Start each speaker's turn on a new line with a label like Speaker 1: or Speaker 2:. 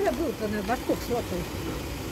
Speaker 1: когда был-то на Башков
Speaker 2: сотый?